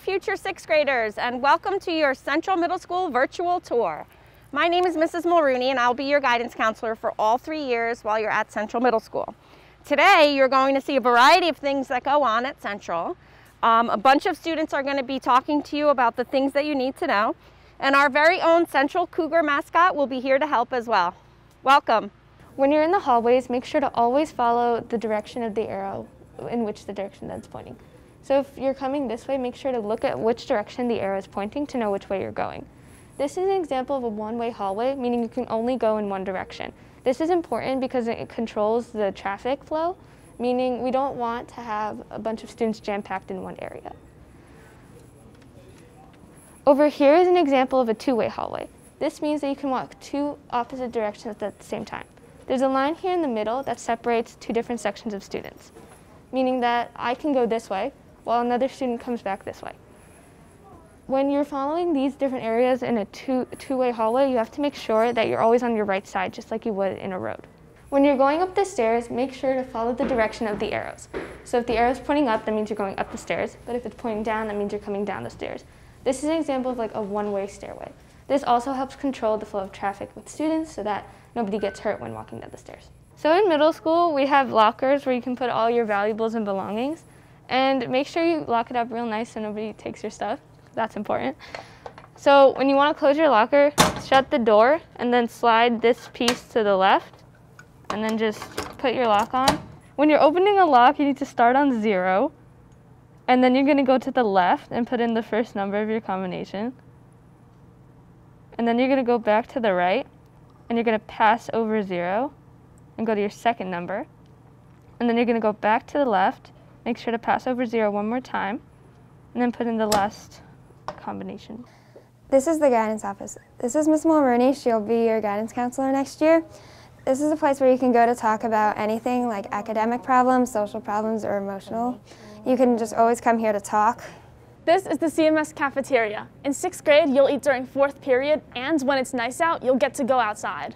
future sixth graders, and welcome to your Central Middle School virtual tour. My name is Mrs. Mulrooney, and I'll be your guidance counselor for all three years while you're at Central Middle School. Today, you're going to see a variety of things that go on at Central. Um, a bunch of students are going to be talking to you about the things that you need to know, and our very own Central Cougar mascot will be here to help as well. Welcome. When you're in the hallways, make sure to always follow the direction of the arrow in which the direction that's pointing. So if you're coming this way, make sure to look at which direction the arrow is pointing to know which way you're going. This is an example of a one-way hallway, meaning you can only go in one direction. This is important because it controls the traffic flow, meaning we don't want to have a bunch of students jam-packed in one area. Over here is an example of a two-way hallway. This means that you can walk two opposite directions at the same time. There's a line here in the middle that separates two different sections of students, meaning that I can go this way, while another student comes back this way. When you're following these different areas in a two, two-way hallway, you have to make sure that you're always on your right side, just like you would in a road. When you're going up the stairs, make sure to follow the direction of the arrows. So if the arrow is pointing up, that means you're going up the stairs, but if it's pointing down, that means you're coming down the stairs. This is an example of like a one-way stairway. This also helps control the flow of traffic with students so that nobody gets hurt when walking down the stairs. So in middle school, we have lockers where you can put all your valuables and belongings. And make sure you lock it up real nice so nobody takes your stuff. That's important. So when you want to close your locker, shut the door and then slide this piece to the left and then just put your lock on. When you're opening a lock, you need to start on zero and then you're going to go to the left and put in the first number of your combination. And then you're going to go back to the right and you're going to pass over zero and go to your second number. And then you're going to go back to the left Make sure to pass over zero one more time, and then put in the last combination. This is the guidance office. This is Ms. Mulroney. She'll be your guidance counselor next year. This is a place where you can go to talk about anything like academic problems, social problems, or emotional. You can just always come here to talk. This is the CMS cafeteria. In sixth grade, you'll eat during fourth period, and when it's nice out, you'll get to go outside.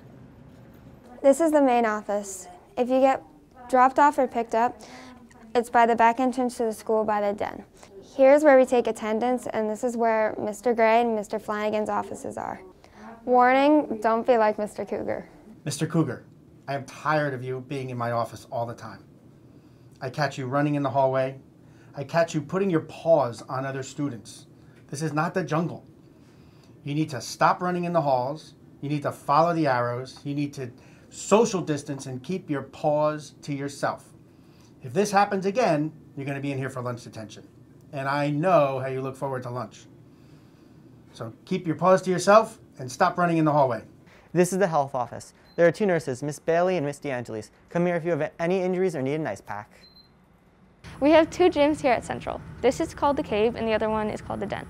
This is the main office. If you get dropped off or picked up, it's by the back entrance to the school by the den. Here's where we take attendance, and this is where Mr. Gray and Mr. Flanagan's offices are. Warning, don't be like Mr. Cougar. Mr. Cougar, I am tired of you being in my office all the time. I catch you running in the hallway. I catch you putting your paws on other students. This is not the jungle. You need to stop running in the halls. You need to follow the arrows. You need to social distance and keep your paws to yourself. If this happens again, you're going to be in here for lunch detention. And I know how you look forward to lunch. So keep your paws to yourself and stop running in the hallway. This is the health office. There are two nurses, Miss Bailey and Miss DeAngelis. Come here if you have any injuries or need an ice pack. We have two gyms here at Central. This is called the Cave and the other one is called the Den.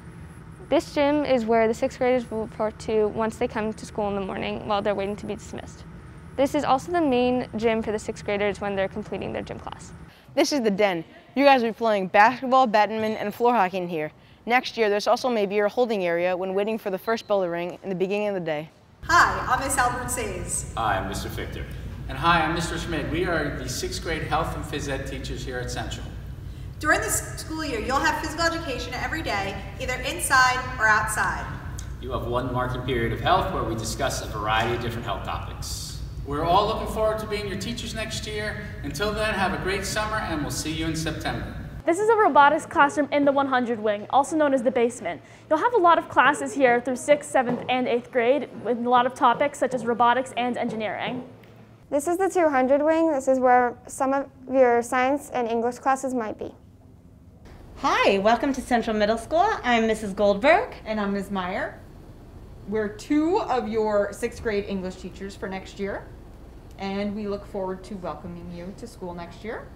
This gym is where the sixth graders will report to once they come to school in the morning while they're waiting to be dismissed. This is also the main gym for the sixth graders when they're completing their gym class. This is the den. You guys will be playing basketball, badminton, and floor hockey in here. Next year, there's also maybe your holding area when waiting for the first bell to ring in the beginning of the day. Hi, I'm Miss Albert Says. Hi, I'm Mr. Fichter. And hi, I'm Mr. Schmidt. We are the sixth grade health and phys ed teachers here at Central. During the school year, you'll have physical education every day, either inside or outside. You have one marking period of health where we discuss a variety of different health topics. We're all looking forward to being your teachers next year. Until then, have a great summer and we'll see you in September. This is a robotics classroom in the 100 wing, also known as the basement. You'll have a lot of classes here through 6th, 7th, and 8th grade with a lot of topics such as robotics and engineering. This is the 200 wing. This is where some of your science and English classes might be. Hi, welcome to Central Middle School. I'm Mrs. Goldberg. And I'm Ms. Meyer. We're two of your sixth grade English teachers for next year and we look forward to welcoming you to school next year.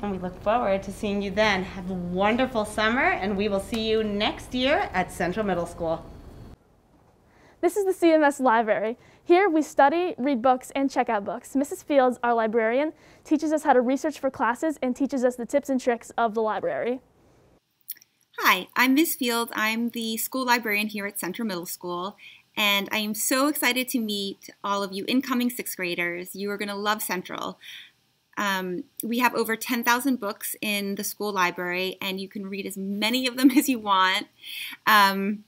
And we look forward to seeing you then. Have a wonderful summer, and we will see you next year at Central Middle School. This is the CMS library. Here we study, read books, and check out books. Mrs. Fields, our librarian, teaches us how to research for classes and teaches us the tips and tricks of the library. Hi, I'm Ms. Fields. I'm the school librarian here at Central Middle School, and I am so excited to meet all of you incoming sixth graders. You are going to love Central. Um, we have over 10,000 books in the school library, and you can read as many of them as you want. Um,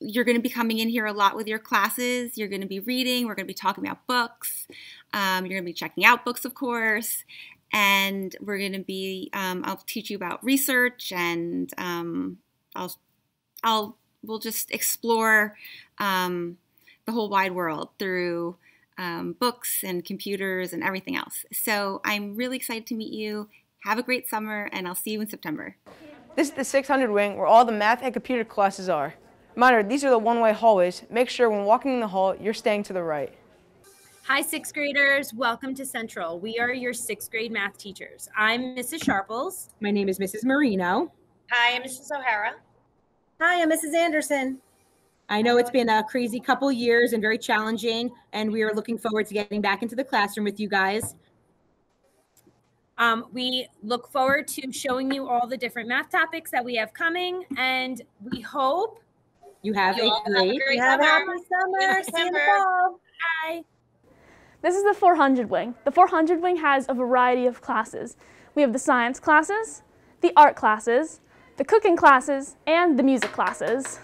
you're going to be coming in here a lot with your classes. You're going to be reading. We're going to be talking about books. Um, you're going to be checking out books, of course. And we're going to be, um, I'll teach you about research and um, I'll, I'll, we'll just explore um, the whole wide world through um, books and computers and everything else. So I'm really excited to meet you. Have a great summer, and I'll see you in September. This is the 600 wing where all the math and computer classes are. Reminder, these are the one-way hallways. Make sure when walking in the hall, you're staying to the right. Hi, sixth graders. Welcome to Central. We are your sixth grade math teachers. I'm Mrs. Sharples. My name is Mrs. Marino. Hi, I'm Mrs. O'Hara. Hi, I'm Mrs. Anderson. I know it's been a crazy couple years and very challenging, and we are looking forward to getting back into the classroom with you guys. Um, we look forward to showing you all the different math topics that we have coming, and we hope you have you a great, great have summer. happy summer. See you in the fall. Bye. This is the 400 wing. The 400 wing has a variety of classes. We have the science classes, the art classes, the cooking classes, and the music classes.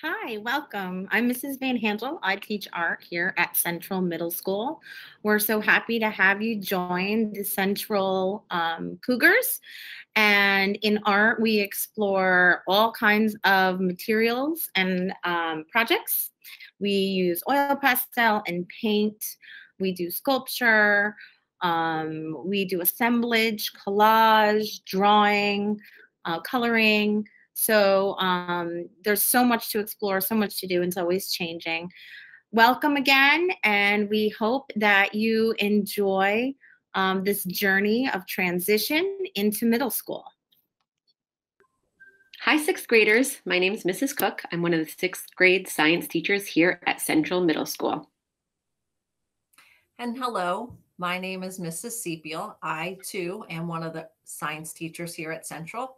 Hi, welcome. I'm Mrs. Van Handel. I teach art here at Central Middle School. We're so happy to have you join the Central um, Cougars. And in art, we explore all kinds of materials and um, projects. We use oil pastel and paint. We do sculpture. Um, we do assemblage, collage, drawing, uh, coloring. So um, there's so much to explore, so much to do, and it's always changing. Welcome again, and we hope that you enjoy um, this journey of transition into middle school. Hi, sixth graders. My name is Mrs. Cook. I'm one of the sixth grade science teachers here at Central Middle School. And hello, my name is Mrs. Sepiel. I too am one of the science teachers here at Central.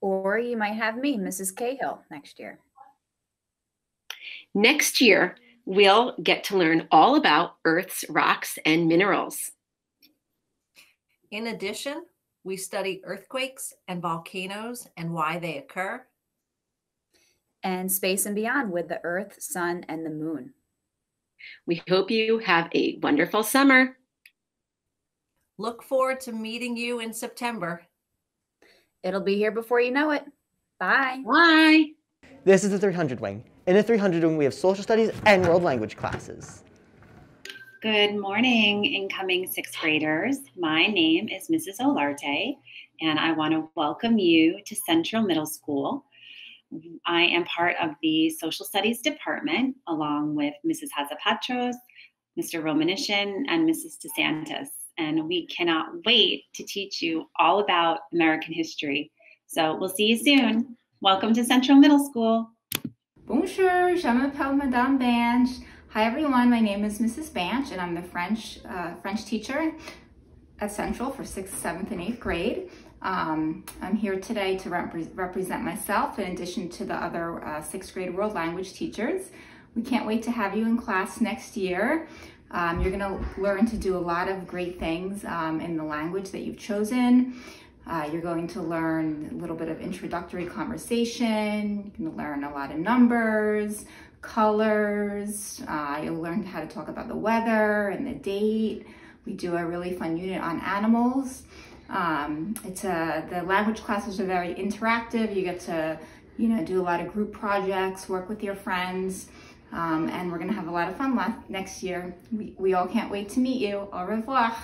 Or you might have me, Mrs. Cahill, next year. Next year, we'll get to learn all about Earth's rocks and minerals. In addition, we study earthquakes and volcanoes and why they occur. And space and beyond with the Earth, Sun, and the Moon. We hope you have a wonderful summer. Look forward to meeting you in September. It'll be here before you know it. Bye. Bye. This is the 300 wing. In the 300 wing, we have social studies and world language classes. Good morning, incoming sixth graders. My name is Mrs. Olarte, and I want to welcome you to Central Middle School. I am part of the social studies department, along with Mrs. Hazapatros, Mr. Romanishin, and Mrs. DeSantis. And we cannot wait to teach you all about American history. So we'll see you soon. Welcome to Central Middle School. Bonjour, je m'appelle Madame Banch. Hi everyone, my name is Mrs. Banch and I'm the French uh, French teacher at Central for 6th, 7th, and 8th grade. Um, I'm here today to rep represent myself in addition to the other uh, 6th grade world language teachers. We can't wait to have you in class next year. Um, you're gonna learn to do a lot of great things um, in the language that you've chosen. Uh, you're going to learn a little bit of introductory conversation. You're gonna learn a lot of numbers, colors. Uh, you'll learn how to talk about the weather and the date. We do a really fun unit on animals. Um, it's a, the language classes are very interactive. You get to, you know, do a lot of group projects, work with your friends, um, and we're gonna have a lot of fun next year. We, we all can't wait to meet you. Au revoir.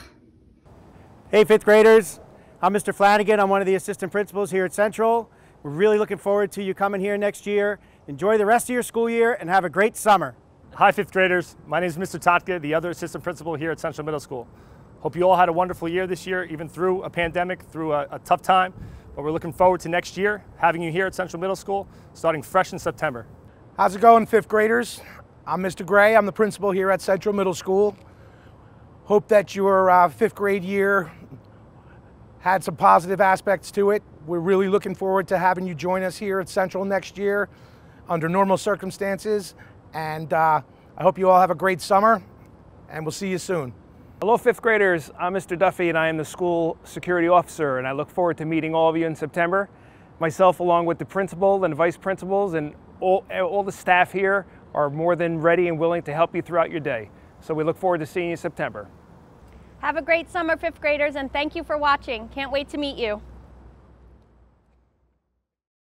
Hey, fifth graders. I'm Mr. Flanagan. I'm one of the assistant principals here at Central. We're really looking forward to you coming here next year. Enjoy the rest of your school year and have a great summer. Hi, fifth graders. My name is Mr. Totka, the other assistant principal here at Central Middle School. Hope you all had a wonderful year this year, even through a pandemic, through a, a tough time. But we're looking forward to next year, having you here at Central Middle School, starting fresh in September. How's it going, fifth graders? I'm Mr. Gray. I'm the principal here at Central Middle School. Hope that your uh, fifth grade year had some positive aspects to it. We're really looking forward to having you join us here at Central next year under normal circumstances. And uh, I hope you all have a great summer and we'll see you soon. Hello, fifth graders. I'm Mr. Duffy, and I am the school security officer, and I look forward to meeting all of you in September. Myself, along with the principal and vice principals, and all, all the staff here are more than ready and willing to help you throughout your day. So we look forward to seeing you in September. Have a great summer, fifth graders, and thank you for watching. Can't wait to meet you.